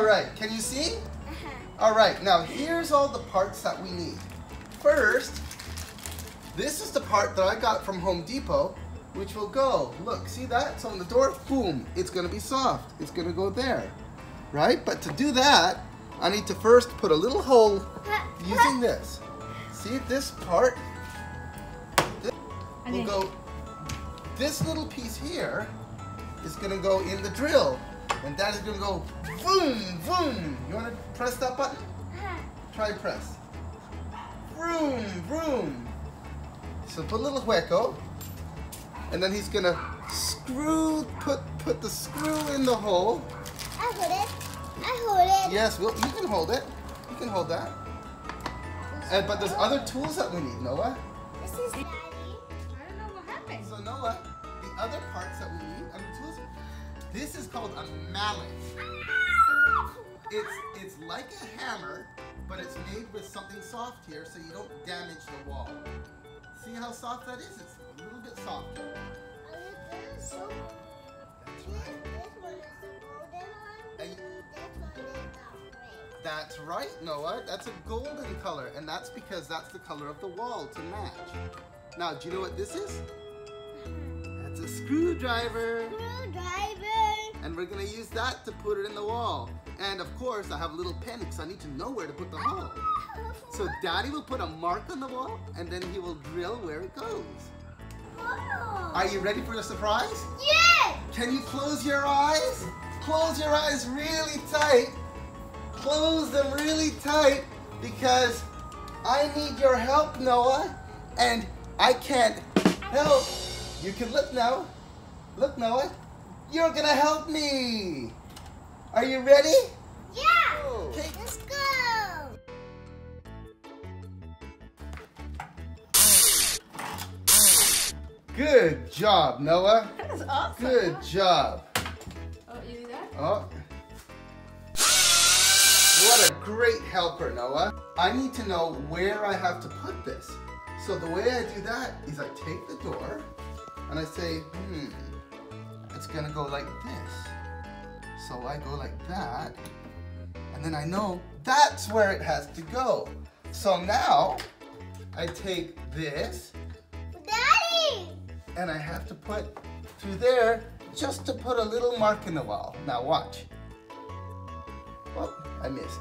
All right, can you see? Uh-huh. All right, now here's all the parts that we need. First, this is the part that I got from Home Depot, which will go, look, see that? So on the door, boom, it's gonna be soft. It's gonna go there, right? But to do that, I need to first put a little hole using this. See this part? This will go, this little piece here is gonna go in the drill. And that is gonna go boom, boom. You wanna press that button? Uh-huh. Try press. Vroom, vroom. So put a little hueco. And then he's gonna screw, put put the screw in the hole. I hold it. I hold it. Yes, well, you can hold it. You can hold that. And, but there's other tools that we need, Noah. This is called a mallet. It's it's like a hammer, but it's made with something soft here so you don't damage the wall. See how soft that is? It's a little bit softer. That's right. this one is the golden one. And- This one is the red. That's right, Noah. That's a golden color, and that's because that's the color of the wall to match. Now, do you know what this is? A screwdriver. Screwdriver. And we're gonna use that to put it in the wall. And of course, I have a little pen because I need to know where to put the hole. So Daddy will put a mark on the wall, and then he will drill where it goes. Oh. Are you ready for the surprise? Yes! Can you close your eyes? Close your eyes really tight. Close them really tight because I need your help, Noah. And I can't help. You can look now. Look, Noah. You're gonna help me. Are you ready? Yeah! Okay. Let's go! Good job, Noah. That's awesome. Good job. Oh, you do that? Oh. What a great helper, Noah. I need to know where I have to put this. So the way I do that is I take the door and I say, hmm, it's gonna go like this. So I go like that, and then I know that's where it has to go. So now I take this Daddy! and I have to put through there just to put a little mark in the wall. Now watch. Oh, I missed.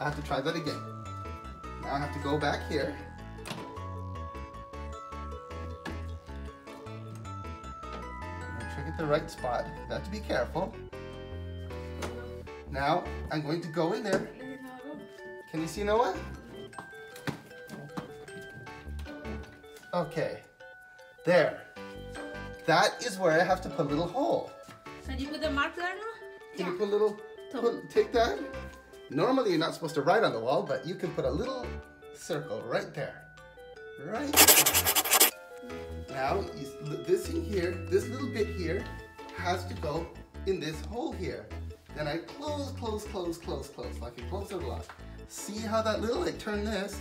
I have to try that again. Now I have to go back here. The right spot. You have to be careful. Now I'm going to go in there. Let it now go. Can you see Noah? Okay. There. That is where I have to put a little hole. So you put the mark there now? Can you put a little, put, take that? Normally you're not supposed to write on the wall, but you can put a little circle right there. Right there. Now, this in here, this little bit here, has to go in this hole here. Then I close, close, close, close, close, like a lock. See how that little, I turn this,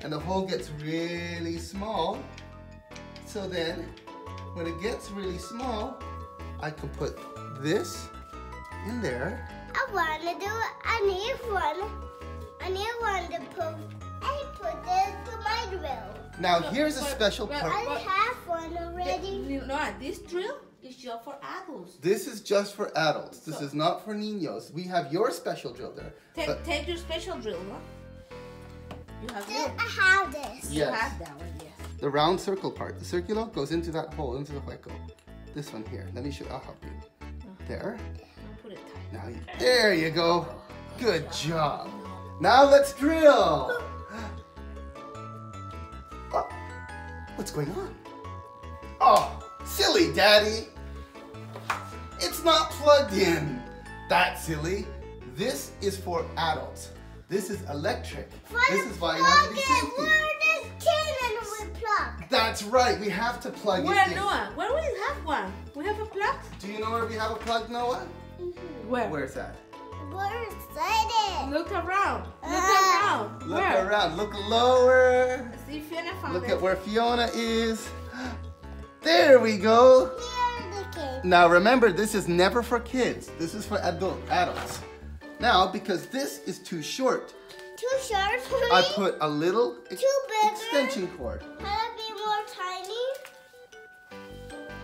and the hole gets really small. So then, when it gets really small, I can put this in there. I want to do. I need one. I need one to put. I put this to my drill. Now here's a But- special but- part. I have one already. The- No, this drill is just for adults. This is just for adults. This So- is not for niños. We have your special drill there. Take, But take your special drill, no? You have Then yours. I have this. You Yes. have that one, yes. the round circle part, the circular goes into that hole, into the hueco. This one here. Let me show. I'll help you. Uh-huh. There. I'll put it tight. Now, you, there you go. Good job. Now let's drill. What's going on? Oh, silly daddy. It's not plugged in. That's silly. This is for adults. This is electric. This is why you have to be Plug safety. where this tin we plug. That's right. We have to plug Where, it in. Where Noah? Where do we have one? We have a plug? Do you know where we have a plug, Noah? Where? Where's that? We're excited. Look around. Look Ah. around. Look Where? around. Look lower. See Fiona found Look it. at where Fiona is. There we go. Here the cake. Now remember, this is never for kids. This is for adult adults. Now, because this is too short, Too short for me. I put a little ex- Too bigger. extension cord. Can it be more tiny?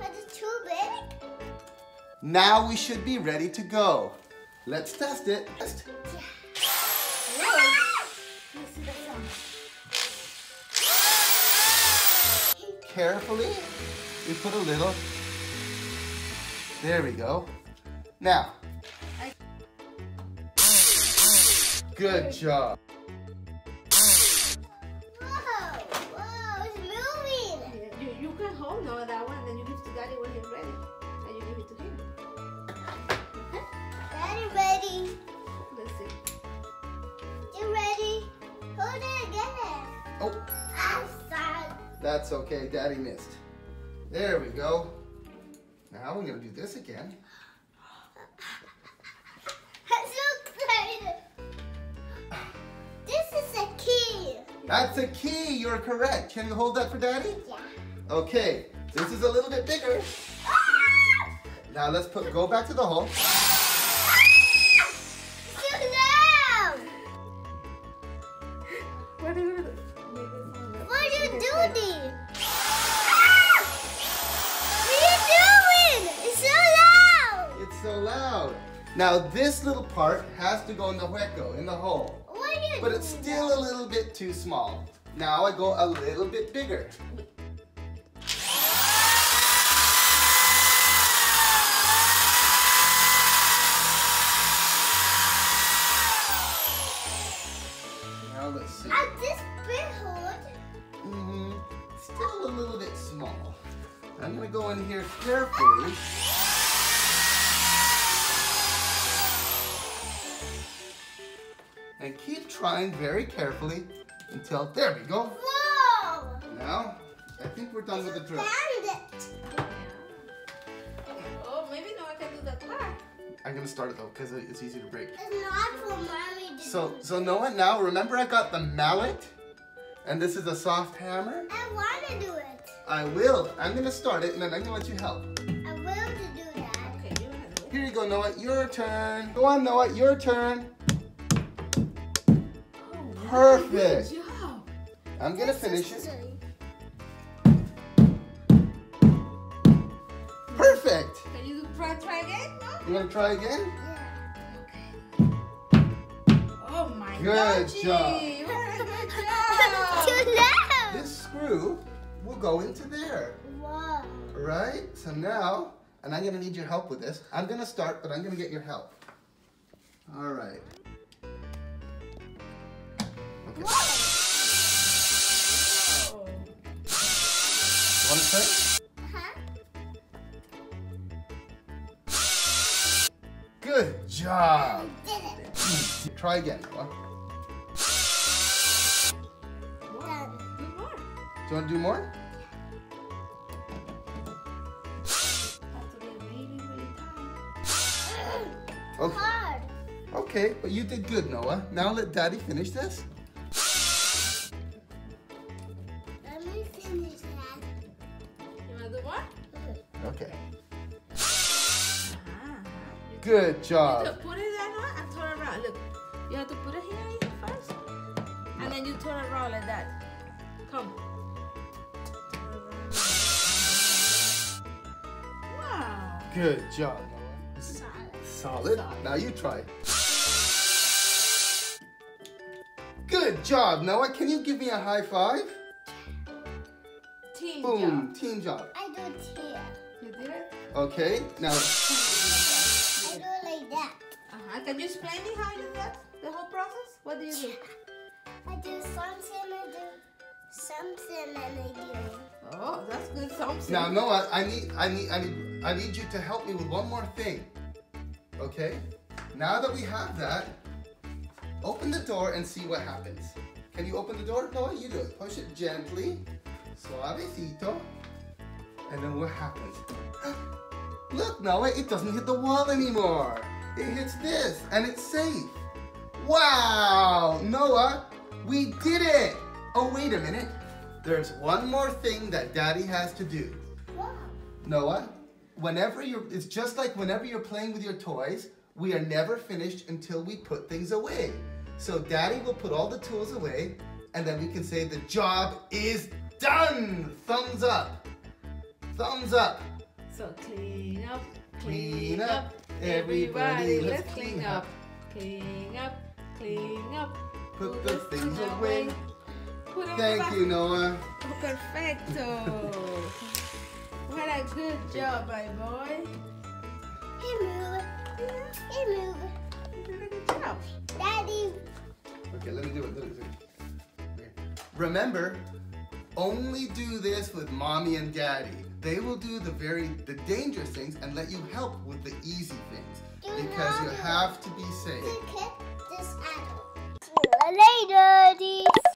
Is it too big? Now we should be ready to go. Let's test it. Test. Sound. Carefully, we put a little. There we go. Now. Good job. That's okay. Daddy missed. There we go. Now we're gonna do this again. I'm so excited. This is a key. That's a key. You're correct. Can you hold that for Daddy? Yeah. Okay. This is a little bit bigger. Ah! Now let's put go back to the hole. Now this little part has to go in the hueco, in the hole. What are you But it's still a little bit too small. Now I go a little bit bigger. Now let's see. At this big hole. hmm Still a little bit small. I'm gonna go in here carefully. And very carefully until, there we go. Whoa. Now, I think we're done with the drill. Bandit. Oh, maybe no one can do that part. I'm gonna start it though, because it's easy to break. It's not for mommy to So, do. so Noah, now remember I got the mallet? And this is a soft hammer? I want to do it. I will. I'm gonna start it and then I'm gonna let you help. I will to do that. Okay, you wanna do it? Here you go, Noah. Your turn. Go on, Noah. Your turn. Perfect. Good job. I'm gonna finish it. Perfect. Can you try, try again? No? You wanna try again? Yeah. Oh my Good God, job. Gee, you did a good Too job. loud. This screw will go into there, Whoa. right? So now, and I'm gonna need your help with this. I'm gonna start, but I'm gonna get your help. All right. Okay. Wanna try? Uh-huh. Good job. Try again. Noah. Done. Do you do more? Have to really, really tight. Okay. Hard. Okay, but you did good, Noah. Now let Daddy finish this. Good job. have to put it there and turn around. Look, you have to put it here first, and then you turn it around like that. Come. Wow. Good job, Noah. Solid. Solid. Now you try. Good job, Noah. Can you give me a high five? Team Boom. job. Team job. I do it here. You did it? Okay. Now, I do it like that. Uh-huh. Can you explain me how you do that? The whole process? What do you do? I do something, I do something, and I do. Oh, that's good. Something. now, Noah. I need, I need, I need, I need you to help me with one more thing. Okay. Now that we have that, open the door and see what happens. Can you open the door? Noah, you do it. Push it gently, suavecito, and then what happens? Look, Noah, it doesn't hit the wall anymore. It hits this, and it's safe. Wow, Noah, we did it. Oh, wait a minute. There's one more thing that Daddy has to do. Wow. Noah, whenever you're, it's just like whenever you're playing with your toys, we are never finished until we put things away. So daddy will put all the tools away and then we can say the job is done. Thumbs up. Thumbs up. So clean up, Clean up, everybody, let's clean up. Clean up, clean up. Put the things away. Put them Thank you, Noah. Oh, perfecto. what a good job, my boy. He move. He move. You did a good job. Daddy. Okay, let me do it. Let me do it. Remember, only do this with mommy and daddy. They will do the very the dangerous things and let you help with the easy things because you have to be safe. You kick this. See you later.